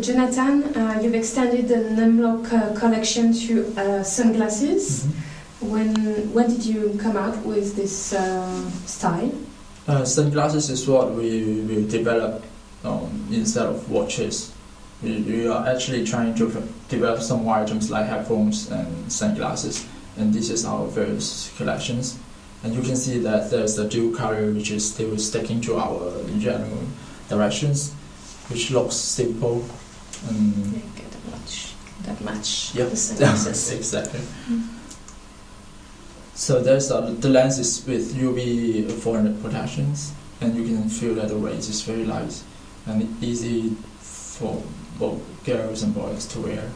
Jonathan, uh, you've extended the Numlock uh, collection to uh, sunglasses. Mm-hmm. When when did you come out with this uh, style? Uh, sunglasses is what we will develop um, instead of watches. We, we are actually trying to develop some more items like headphones and sunglasses, and this is our first collections. And you can see that there's a dual color which is still sticking to our general directions, which looks simple. Um, Get a match. That match Yep. the exactly. Mm. So there's uh, the lens is with UV foreign protections, and you can feel that the weight is very light and easy for both girls and boys to wear.